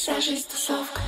Вся тусовка.